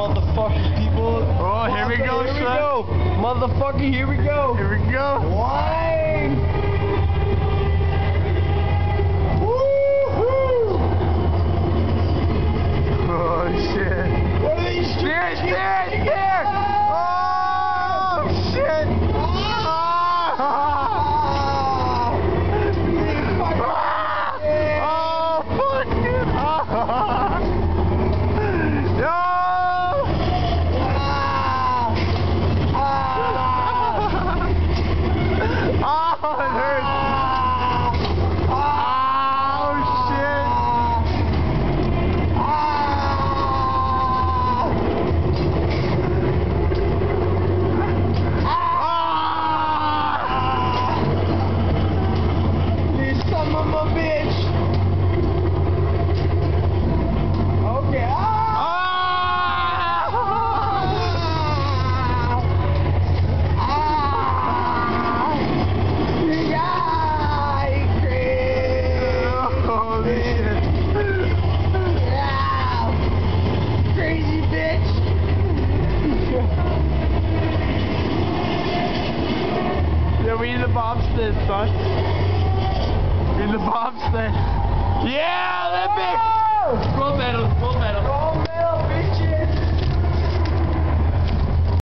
motherfucking people. Oh, here we go, Here we son. go. Motherfucker, here we go. Here we go. Need the bobsled, son. Need the bobsled. Yeah, Olympics!